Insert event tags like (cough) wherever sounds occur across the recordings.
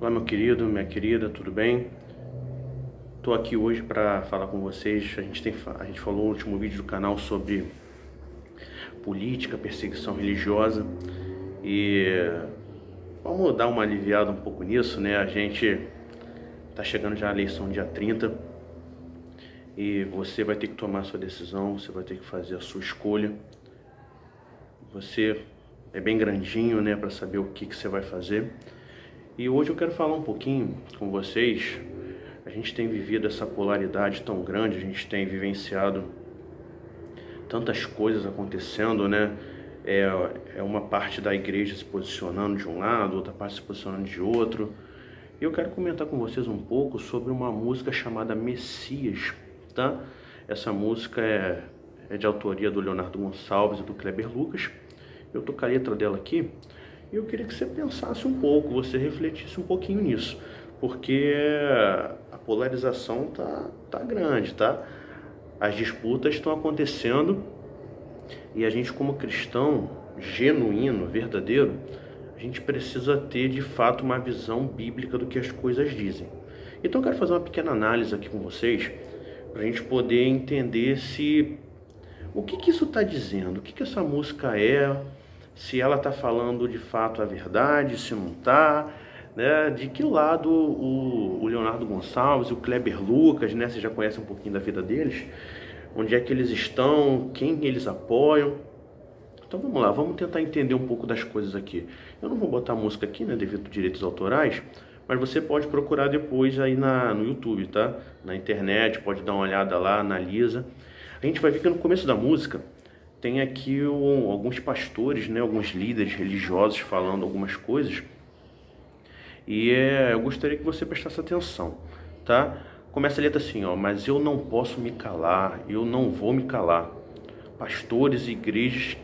Olá, meu querido, minha querida, tudo bem? Estou aqui hoje para falar com vocês. A gente, tem, a gente falou no último vídeo do canal sobre política, perseguição religiosa e vamos dar uma aliviada um pouco nisso, né? A gente está chegando já a eleição dia 30 e você vai ter que tomar sua decisão, você vai ter que fazer a sua escolha. Você é bem grandinho, né, para saber o que, que você vai fazer. E hoje eu quero falar um pouquinho com vocês. A gente tem vivido essa polaridade tão grande, a gente tem vivenciado tantas coisas acontecendo, né? É, é uma parte da igreja se posicionando de um lado, outra parte se posicionando de outro. E eu quero comentar com vocês um pouco sobre uma música chamada Messias, tá? Essa música é, é de autoria do Leonardo Gonçalves e do Kleber Lucas. Eu tô com a letra dela aqui e eu queria que você pensasse um pouco, você refletisse um pouquinho nisso, porque a polarização tá, tá grande, tá? As disputas estão acontecendo e a gente, como cristão genuíno, verdadeiro, a gente precisa ter de fato uma visão bíblica do que as coisas dizem. Então eu quero fazer uma pequena análise aqui com vocês para a gente poder entender se o que, que isso está dizendo, o que, que essa música é, se ela está falando de fato a verdade, se não está, né? De que lado o, o, Leonardo Gonçalves, o Kleber Lucas, né? Você já conhece um pouquinho da vida deles, onde é que eles estão, quem eles apoiam. Então vamos lá, vamos tentar entender um pouco das coisas aqui. Eu não vou botar música aqui, né, devido a direitos autorais, mas você pode procurar depois aí na, no YouTube, tá? Na internet, pode dar uma olhada lá, analisa. A gente vai ver que no começo da música tem aqui um, alguns pastores, né, alguns líderes religiosos falando algumas coisas. E é, eu gostaria que você prestasse atenção, tá? Começa a letra assim, ó, mas eu não posso me calar, eu não vou me calar. Pastores e igrejas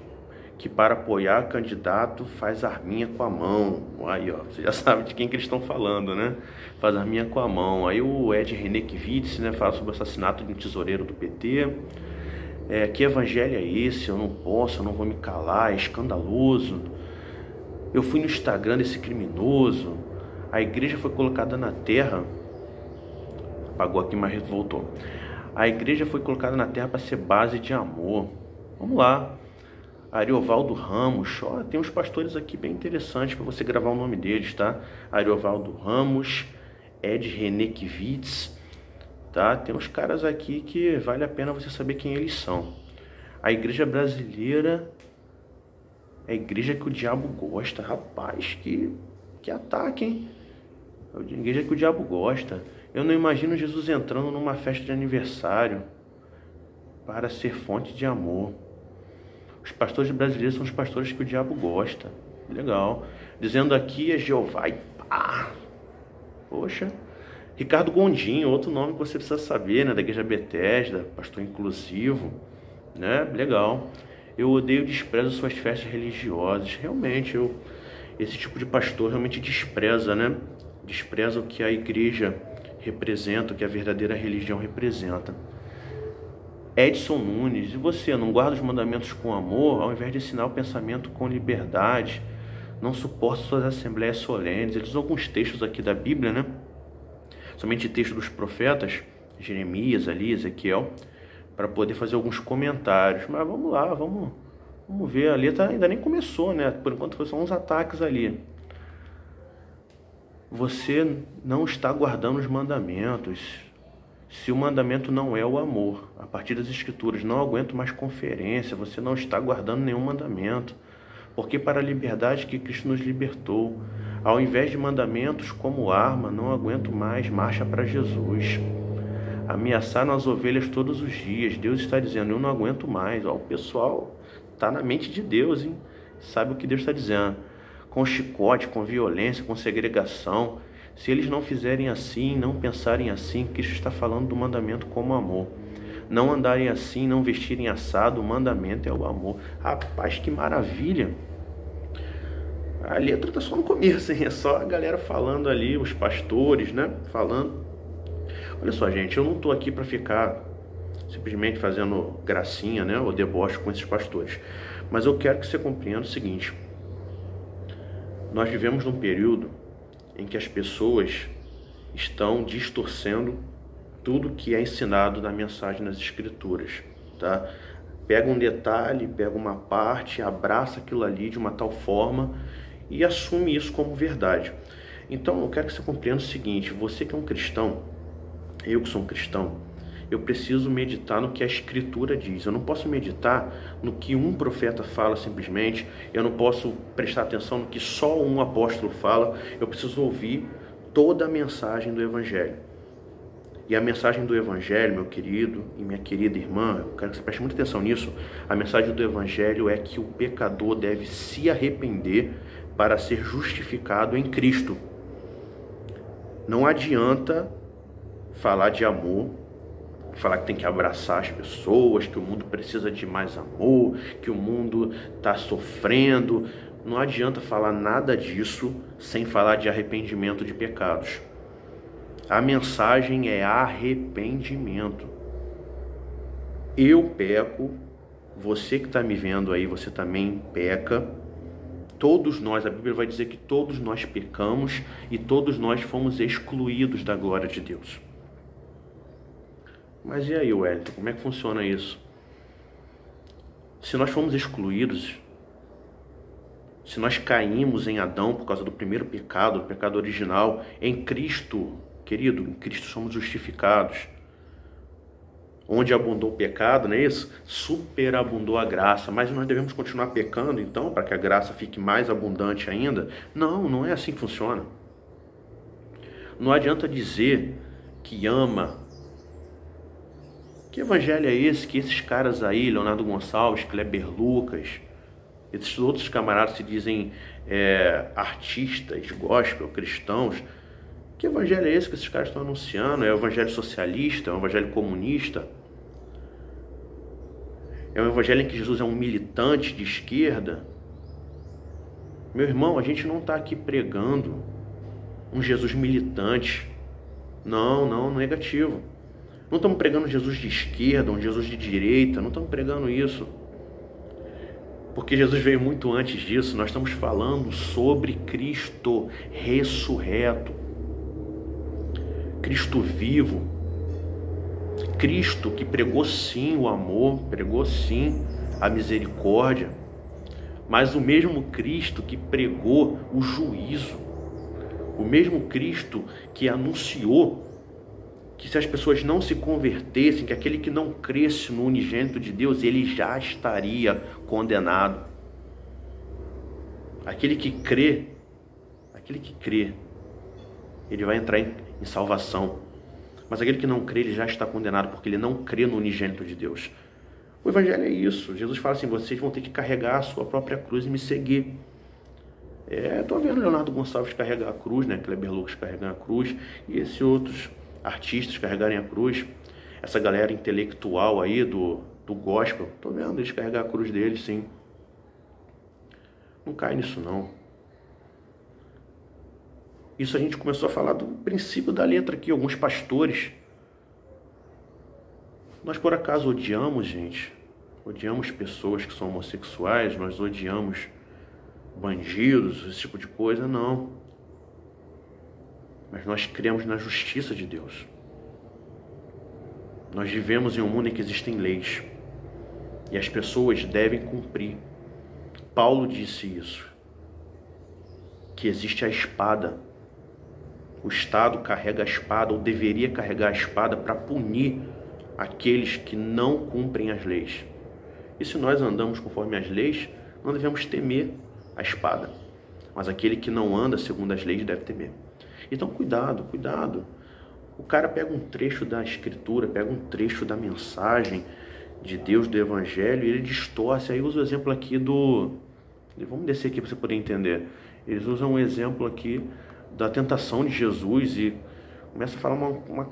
que para apoiar candidato faz arminha com a mão. Aí, ó, você já (laughs) sabe de quem que eles estão falando, né? Faz arminha com a mão. Aí o Ed Renekiewicz, né, fala sobre o assassinato de um tesoureiro do PT. É, que evangelho é esse? Eu não posso, eu não vou me calar, é escandaloso. Eu fui no Instagram desse criminoso. A igreja foi colocada na terra. Apagou aqui, mas voltou. A igreja foi colocada na terra para ser base de amor. Vamos lá. Ariovaldo Ramos, ó, tem uns pastores aqui bem interessantes para você gravar o nome deles, tá? Ariovaldo Ramos, Ed Renekiewicz, tá? Tem uns caras aqui que vale a pena você saber quem eles são. A igreja brasileira é a igreja que o diabo gosta, rapaz, que, que ataque, hein? É a igreja que o diabo gosta. Eu não imagino Jesus entrando numa festa de aniversário para ser fonte de amor. Os pastores brasileiros são os pastores que o diabo gosta. Legal. Dizendo aqui é Jeová e pá. Poxa, Ricardo Gondim, outro nome que você precisa saber, né? Da Igreja Bethesda, pastor inclusivo, né? Legal. Eu odeio e desprezo suas festas religiosas. Realmente, eu, esse tipo de pastor realmente despreza, né? Despreza o que a igreja representa, o que a verdadeira religião representa. Edson Nunes, e você não guarda os mandamentos com amor, ao invés de ensinar o pensamento com liberdade, não suporta suas assembleias solenes. Eles usam alguns textos aqui da Bíblia, né? Somente texto dos profetas, Jeremias ali, Ezequiel, para poder fazer alguns comentários. Mas vamos lá, vamos, vamos ver. A letra ainda nem começou, né? Por enquanto foi só uns ataques ali. Você não está guardando os mandamentos. Se o mandamento não é o amor, a partir das escrituras, não aguento mais conferência, você não está guardando nenhum mandamento. Porque para a liberdade que Cristo nos libertou, ao invés de mandamentos como arma, não aguento mais, marcha para Jesus. Ameaçaram as ovelhas todos os dias. Deus está dizendo, eu não aguento mais. Ó, o pessoal está na mente de Deus, hein? Sabe o que Deus está dizendo. Com chicote, com violência, com segregação. Se eles não fizerem assim, não pensarem assim, Cristo está falando do mandamento como amor. Não andarem assim, não vestirem assado, o mandamento é o amor. Rapaz, que maravilha! A letra tá só no começo, hein? É só a galera falando ali, os pastores, né? Falando. Olha só, gente, eu não tô aqui para ficar simplesmente fazendo gracinha, né? Ou deboche com esses pastores. Mas eu quero que você compreenda o seguinte. Nós vivemos num período em que as pessoas estão distorcendo tudo que é ensinado na mensagem nas escrituras, tá? Pega um detalhe, pega uma parte, abraça aquilo ali de uma tal forma e assume isso como verdade. Então, eu quero que você compreenda o seguinte: você que é um cristão, eu que sou um cristão, eu preciso meditar no que a Escritura diz. Eu não posso meditar no que um profeta fala simplesmente, eu não posso prestar atenção no que só um apóstolo fala, eu preciso ouvir toda a mensagem do Evangelho. E a mensagem do Evangelho, meu querido e minha querida irmã, eu quero que você preste muita atenção nisso. A mensagem do Evangelho é que o pecador deve se arrepender para ser justificado em Cristo. Não adianta falar de amor, falar que tem que abraçar as pessoas, que o mundo precisa de mais amor, que o mundo está sofrendo. Não adianta falar nada disso sem falar de arrependimento de pecados. A mensagem é arrependimento. Eu peco, você que está me vendo aí, você também peca. Todos nós, a Bíblia vai dizer que todos nós pecamos e todos nós fomos excluídos da glória de Deus. Mas e aí, Wellington, como é que funciona isso? Se nós fomos excluídos, se nós caímos em Adão por causa do primeiro pecado, do pecado original, em Cristo Querido, em Cristo somos justificados. Onde abundou o pecado, não é isso? Superabundou a graça. Mas nós devemos continuar pecando, então, para que a graça fique mais abundante ainda? Não, não é assim que funciona. Não adianta dizer que ama. Que evangelho é esse que esses caras aí, Leonardo Gonçalves, Kleber Lucas, esses outros camaradas se dizem é, artistas, gospel, cristãos, que evangelho é esse que esses caras estão anunciando? É o evangelho socialista? É o evangelho comunista? É um evangelho em que Jesus é um militante de esquerda? Meu irmão, a gente não está aqui pregando um Jesus militante. Não, não, negativo. Não estamos pregando Jesus de esquerda, um Jesus de direita, não estamos pregando isso. Porque Jesus veio muito antes disso, nós estamos falando sobre Cristo ressurreto. Cristo vivo, Cristo que pregou sim o amor, pregou sim a misericórdia, mas o mesmo Cristo que pregou o juízo, o mesmo Cristo que anunciou que se as pessoas não se convertessem, que aquele que não cresce no unigênito de Deus, ele já estaria condenado. Aquele que crê, aquele que crê, ele vai entrar em em salvação. Mas aquele que não crê, ele já está condenado, porque ele não crê no unigênito de Deus. O Evangelho é isso. Jesus fala assim: vocês vão ter que carregar a sua própria cruz e me seguir. É, estou vendo Leonardo Gonçalves carregar a cruz, né? Kleber Lucas carregando a cruz, e esses outros artistas carregarem a cruz. Essa galera intelectual aí do, do gospel, estou vendo eles carregar a cruz deles, sim. Não cai nisso, não. Isso a gente começou a falar do princípio da letra aqui, alguns pastores. Nós por acaso odiamos, gente? Odiamos pessoas que são homossexuais, nós odiamos bandidos, esse tipo de coisa? Não. Mas nós cremos na justiça de Deus. Nós vivemos em um mundo em que existem leis e as pessoas devem cumprir. Paulo disse isso, que existe a espada o Estado carrega a espada ou deveria carregar a espada para punir aqueles que não cumprem as leis. E se nós andamos conforme as leis, não devemos temer a espada. Mas aquele que não anda segundo as leis deve temer. Então, cuidado, cuidado. O cara pega um trecho da escritura, pega um trecho da mensagem de Deus, do Evangelho, e ele distorce. Aí usa o exemplo aqui do. Vamos descer aqui para você poder entender. Eles usam um exemplo aqui da tentação de Jesus e começa a falar uma, uma,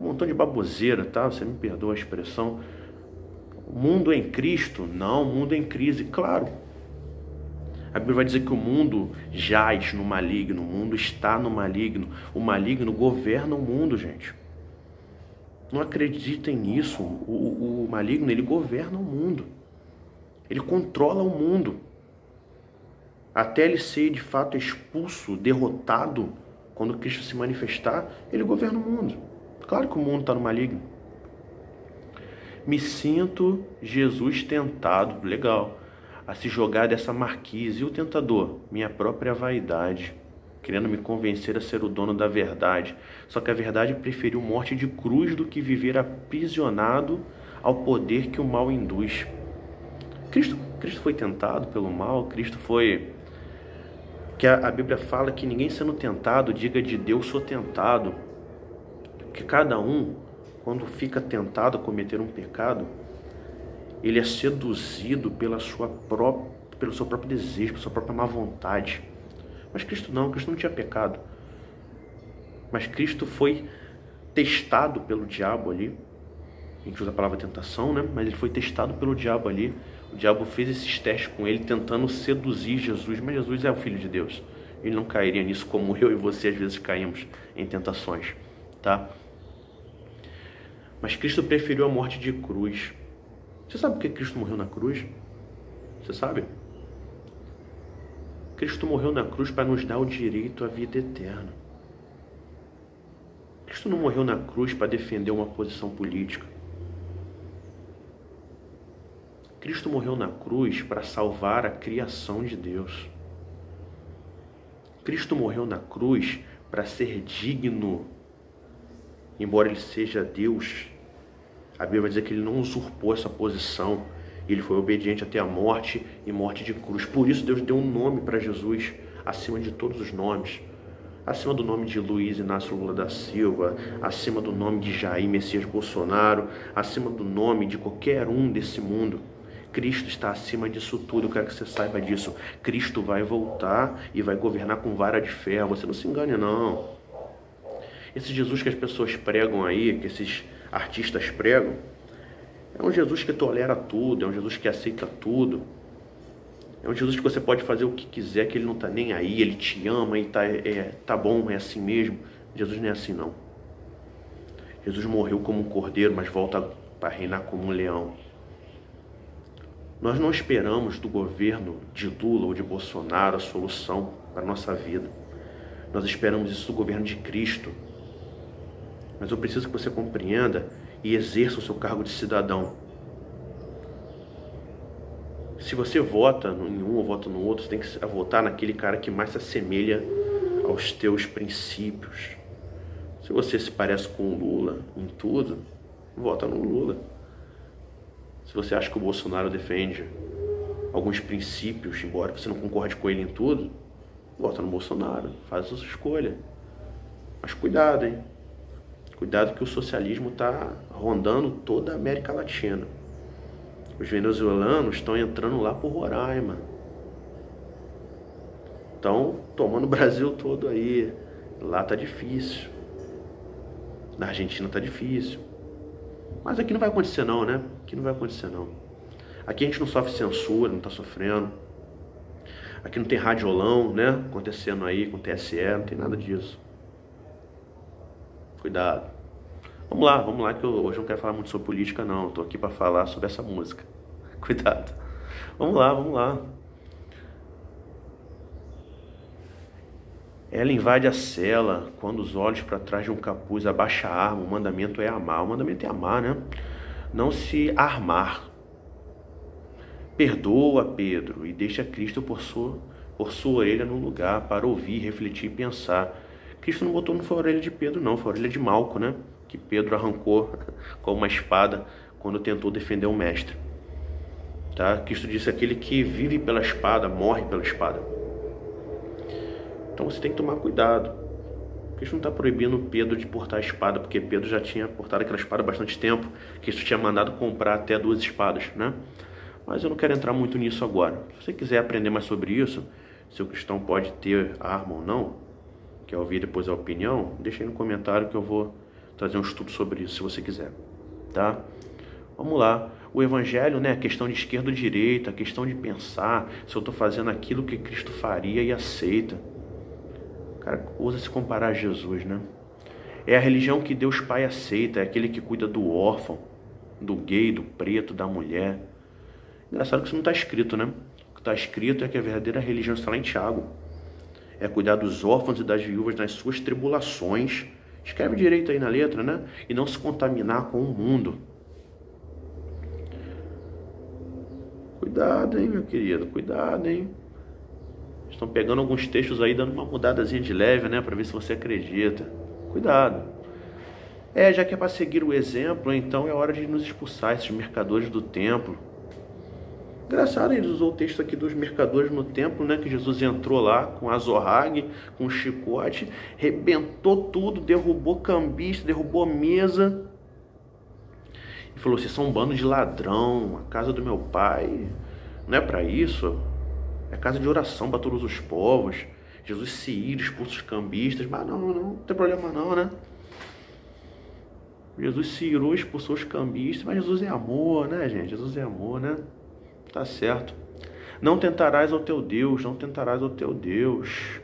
um montão de baboseira, tá? Você me perdoa a expressão. O mundo é em Cristo? Não, o mundo é em crise, claro. A Bíblia vai dizer que o mundo jaz no maligno, o mundo está no maligno. O maligno governa o mundo, gente. Não acreditem nisso. O, o, o maligno, ele governa o mundo. Ele controla o mundo até ele ser de fato expulso, derrotado, Quando Cristo se manifestar, ele governa o mundo. Claro que o mundo está no maligno. Me sinto Jesus tentado, legal, a se jogar dessa marquise. E o tentador? Minha própria vaidade, querendo me convencer a ser o dono da verdade. Só que a verdade preferiu morte de cruz do que viver aprisionado ao poder que o mal induz. Cristo, Cristo foi tentado pelo mal, Cristo foi que a, a Bíblia fala que ninguém sendo tentado diga de Deus sou tentado. Que cada um, quando fica tentado a cometer um pecado, ele é seduzido pela sua própria, pelo seu próprio desejo, pela sua própria má vontade. Mas Cristo não, Cristo não tinha pecado. Mas Cristo foi testado pelo diabo ali. A gente usa a palavra tentação, né? Mas ele foi testado pelo diabo ali o diabo fez esses testes com ele, tentando seduzir Jesus, mas Jesus é o Filho de Deus. Ele não cairia nisso como (laughs) eu e você às vezes caímos em tentações, tá? Mas Cristo preferiu a morte de cruz. Você sabe por que Cristo morreu na cruz? Você sabe? Cristo morreu na cruz para nos dar o direito à vida eterna. Cristo não morreu na cruz para defender uma posição política. Cristo morreu na cruz para salvar a criação de Deus. Cristo morreu na cruz para ser digno, embora ele seja Deus. A Bíblia vai dizer que ele não usurpou essa posição, ele foi obediente até a morte e morte de cruz. Por isso Deus deu um nome para Jesus acima de todos os nomes. Acima do nome de Luiz Inácio Lula da Silva, acima do nome de Jair Messias Bolsonaro, acima do nome de qualquer um desse mundo. Cristo está acima disso tudo, eu quero que você saiba disso. Cristo vai voltar e vai governar com vara de ferro. Você não se engane, não. Esse Jesus que as pessoas pregam aí, que esses artistas pregam, é um Jesus que tolera tudo, é um Jesus que aceita tudo. É um Jesus que você pode fazer o que quiser, que ele não está nem aí, ele te ama e tá, é, tá bom, é assim mesmo. Jesus não é assim, não. Jesus morreu como um cordeiro, mas volta para reinar como um leão. Nós não esperamos do governo de Lula ou de Bolsonaro a solução para a nossa vida. Nós esperamos isso do governo de Cristo. Mas eu preciso que você compreenda e exerça o seu cargo de cidadão. Se você vota em um ou vota no outro, você tem que votar naquele cara que mais se assemelha aos teus princípios. Se você se parece com o Lula em tudo, vota no Lula. Você acha que o Bolsonaro defende alguns princípios, embora você não concorde com ele em tudo, vota no Bolsonaro, faz a sua escolha. Mas cuidado, hein? Cuidado que o socialismo está rondando toda a América Latina. Os venezuelanos estão entrando lá por Roraima. Estão tomando o Brasil todo aí. Lá tá difícil. Na Argentina tá difícil. Mas aqui não vai acontecer não, né? Aqui não vai acontecer não. Aqui a gente não sofre censura, não está sofrendo. Aqui não tem radiolão, né? Acontecendo aí com TSE, não tem nada disso. Cuidado. Vamos lá, vamos lá, que eu, hoje eu não quero falar muito sobre política, não. Estou aqui para falar sobre essa música. (laughs) Cuidado. Vamos lá, vamos lá. Ela invade a cela quando os olhos para trás de um capuz abaixa a arma. O mandamento é amar. O mandamento é amar, né? Não se armar. Perdoa Pedro e deixa Cristo por sua, por sua orelha no lugar para ouvir, refletir e pensar. Cristo não botou no orelha de Pedro, não, foi a orelha de Malco, né? Que Pedro arrancou (laughs) com uma espada quando tentou defender o mestre. Tá? Cristo disse: aquele que vive pela espada morre pela espada. Então você tem que tomar cuidado. Cristo não está proibindo Pedro de portar a espada, porque Pedro já tinha portado aquela espada há bastante tempo. Cristo tinha mandado comprar até duas espadas, né? Mas eu não quero entrar muito nisso agora. Se você quiser aprender mais sobre isso, se o cristão pode ter arma ou não, quer ouvir depois a opinião, deixa aí no comentário que eu vou trazer um estudo sobre isso, se você quiser, tá? Vamos lá. O evangelho, né, a questão de esquerda ou direita, a questão de pensar se eu estou fazendo aquilo que Cristo faria e aceita. Cara, usa se comparar a Jesus, né? É a religião que Deus Pai aceita, é aquele que cuida do órfão, do gay, do preto, da mulher. Engraçado que isso não está escrito, né? O que está escrito é que a verdadeira religião está lá em Tiago. é cuidar dos órfãos e das viúvas nas suas tribulações. Escreve direito aí na letra, né? E não se contaminar com o mundo. Cuidado, hein, meu querido, cuidado, hein. Estão pegando alguns textos aí, dando uma mudadazinha de leve, né, para ver se você acredita. Cuidado. É, já que é para seguir o exemplo, então é hora de nos expulsar esses mercadores do templo. Engraçado, ele usou o texto aqui dos mercadores no templo, né? Que Jesus entrou lá com a zorrague, com chicote, rebentou tudo, derrubou cambista, derrubou mesa. E falou: Vocês são um bando de ladrão, a casa do meu pai não é para isso. É casa de oração para todos os povos. Jesus se ir, expulsa os cambistas. Mas não, não, não tem problema não, né? Jesus se irou, expulsou os cambistas. Mas Jesus é amor, né, gente? Jesus é amor, né? Tá certo. Não tentarás ao teu Deus, não tentarás ao teu Deus.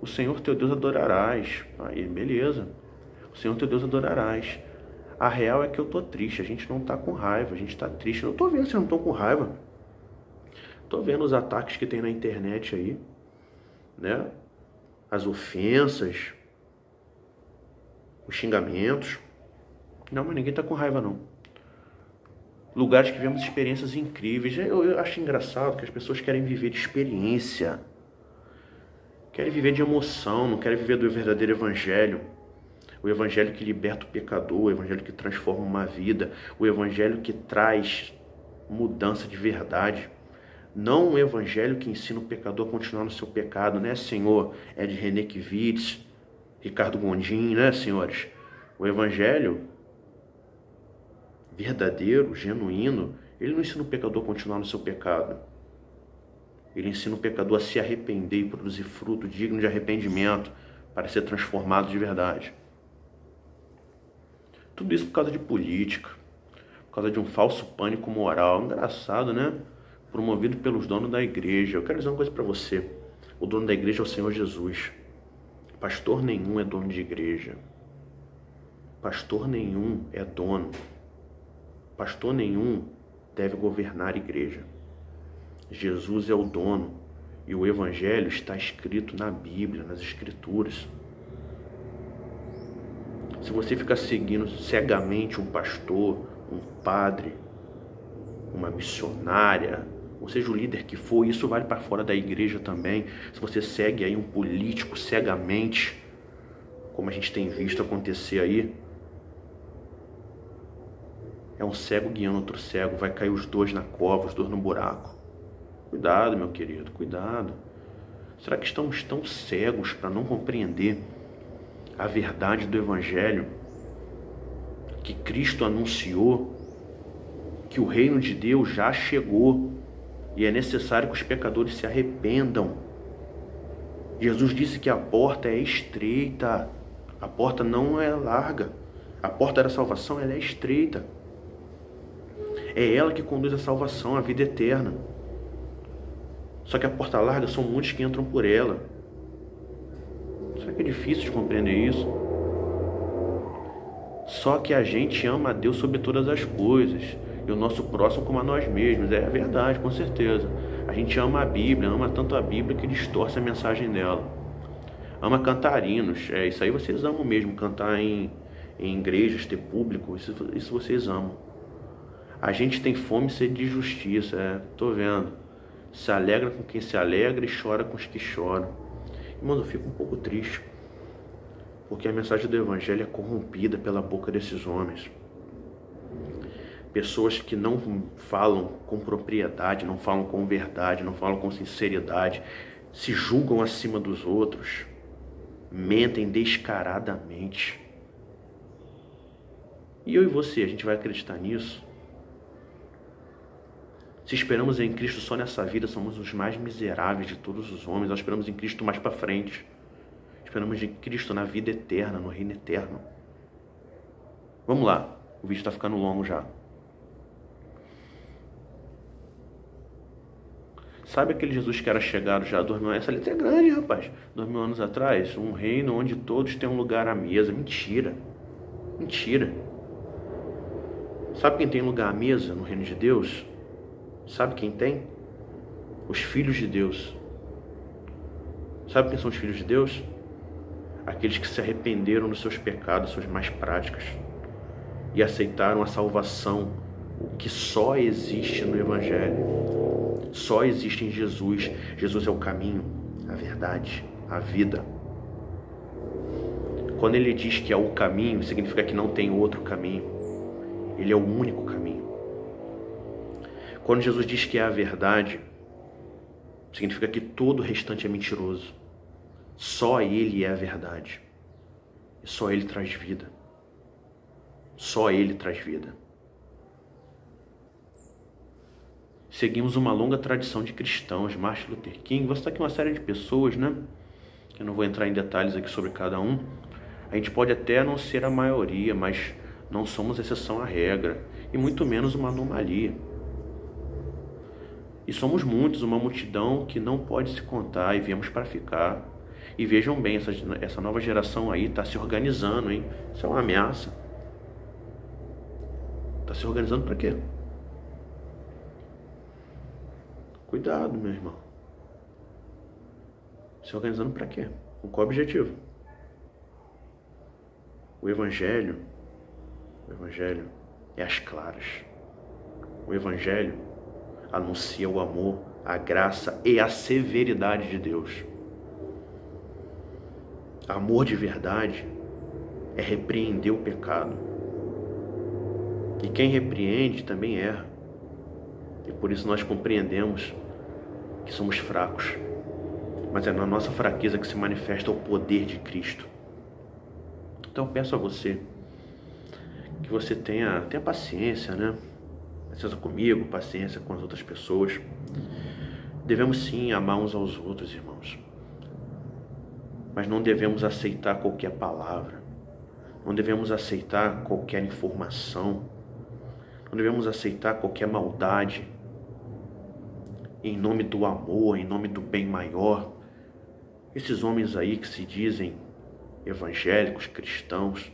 O Senhor teu Deus adorarás. Aí, beleza. O Senhor teu Deus adorarás. A real é que eu tô triste, a gente não tá com raiva, a gente tá triste. Eu tô vendo se não estão com raiva. Tô vendo os ataques que tem na internet aí, né? As ofensas, os xingamentos. Não, mas ninguém tá com raiva não lugares que vivemos experiências incríveis. Eu, eu, acho engraçado que as pessoas querem viver de experiência, querem viver de emoção, não querem viver do verdadeiro evangelho. O evangelho que liberta o pecador, o evangelho que transforma uma vida, o evangelho que traz mudança de verdade. Não o evangelho que ensina o pecador a continuar no seu pecado, né, Senhor? É de René Kivitz, Ricardo Gondim, né, senhores? O evangelho verdadeiro, genuíno, ele não ensina o pecador a continuar no seu pecado. Ele ensina o pecador a se arrepender e produzir fruto digno de arrependimento para ser transformado de verdade. Tudo isso por causa de política, por causa de um falso pânico moral. Engraçado, né? Promovido pelos donos da igreja. Eu quero dizer uma coisa para você. O dono da igreja é o Senhor Jesus. Pastor nenhum é dono de igreja. Pastor nenhum é dono Pastor nenhum deve governar a igreja. Jesus é o dono e o evangelho está escrito na Bíblia, nas Escrituras. Se você ficar seguindo cegamente um pastor, um padre, uma missionária, ou seja, o líder que for, isso vale para fora da igreja também. Se você segue aí um político cegamente, como a gente tem visto acontecer aí, é um cego guiando outro cego, vai cair os dois na cova, os dois no buraco. Cuidado, meu querido, cuidado. Será que estamos tão cegos para não compreender a verdade do Evangelho que Cristo anunciou que o reino de Deus já chegou e é necessário que os pecadores se arrependam? Jesus disse que a porta é estreita, a porta não é larga. A porta da salvação é estreita. É ela que conduz a salvação, a vida eterna. Só que a porta larga são muitos que entram por ela. Será que é difícil de compreender isso? Só que a gente ama a Deus sobre todas as coisas e o nosso próximo como a nós mesmos. É verdade, com certeza. A gente ama a Bíblia, ama tanto a Bíblia que distorce a mensagem dela. Ama cantar hinos, é isso aí vocês amam mesmo, cantar em, em igrejas, ter público, isso, isso vocês amam. A gente tem fome e sede de justiça, é, tô vendo. Se alegra com quem se alegra e chora com os que choram. Irmãos, eu fico um pouco triste, porque a mensagem do Evangelho é corrompida pela boca desses homens. Pessoas que não falam com propriedade, não falam com verdade, não falam com sinceridade, se julgam acima dos outros, mentem descaradamente. E eu e você, a gente vai acreditar nisso? Se esperamos em Cristo só nessa vida, somos os mais miseráveis de todos os homens. Nós esperamos em Cristo mais para frente. Esperamos em Cristo na vida eterna, no reino eterno. Vamos lá, o vídeo está ficando longo já. Sabe aquele Jesus que era chegado já dois mil anos? Essa letra é grande, rapaz. Dois mil anos atrás. Um reino onde todos têm um lugar à mesa. Mentira. Mentira. Sabe quem tem lugar à mesa no reino de Deus? Sabe quem tem? Os filhos de Deus. Sabe quem são os filhos de Deus? Aqueles que se arrependeram dos seus pecados, suas más práticas, e aceitaram a salvação, que só existe no Evangelho. Só existe em Jesus. Jesus é o caminho, a verdade, a vida. Quando ele diz que é o caminho, significa que não tem outro caminho. Ele é o único caminho. Quando Jesus diz que é a verdade, significa que todo o restante é mentiroso. Só Ele é a verdade. E só Ele traz vida. Só Ele traz vida. Seguimos uma longa tradição de cristãos, Martin Luther King, você está aqui uma série de pessoas, né? Eu não vou entrar em detalhes aqui sobre cada um. A gente pode até não ser a maioria, mas não somos exceção à regra, e muito menos uma anomalia. E somos muitos, uma multidão que não pode se contar e viemos para ficar. E vejam bem, essa, essa nova geração aí está se organizando, hein? Isso é uma ameaça. Está se organizando para quê? Cuidado, meu irmão. Se organizando para quê? Com qual objetivo? O Evangelho, o Evangelho é as claras. O Evangelho anuncia o amor, a graça e a severidade de Deus. Amor de verdade é repreender o pecado. E quem repreende também erra. E por isso nós compreendemos que somos fracos. Mas é na nossa fraqueza que se manifesta o poder de Cristo. Então peço a você que você tenha, tenha paciência, né? Paciência comigo, paciência com as outras pessoas. Devemos sim amar uns aos outros, irmãos mas não devemos aceitar qualquer palavra, não devemos aceitar qualquer informação, não devemos aceitar qualquer maldade em nome do amor, em nome do bem maior. Esses homens aí que se dizem evangélicos, cristãos,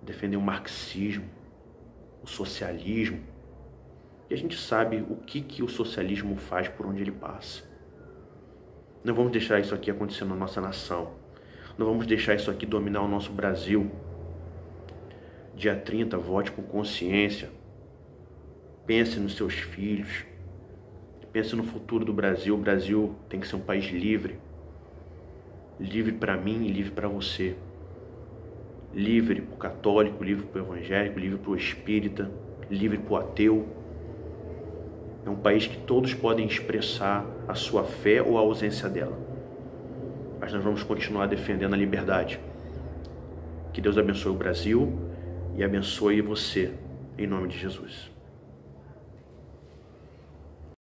defendem o marxismo, o socialismo. E a gente sabe o que, que o socialismo faz por onde ele passa. Não vamos deixar isso aqui acontecer na nossa nação. Não vamos deixar isso aqui dominar o nosso Brasil. Dia 30, vote com consciência. Pense nos seus filhos. Pense no futuro do Brasil. O Brasil tem que ser um país livre. Livre para mim e livre para você. Livre para o católico, livre para o evangélico, livre para o espírita, livre para o ateu é um país que todos podem expressar a sua fé ou a ausência dela. Mas nós vamos continuar defendendo a liberdade. Que Deus abençoe o Brasil e abençoe você, em nome de Jesus.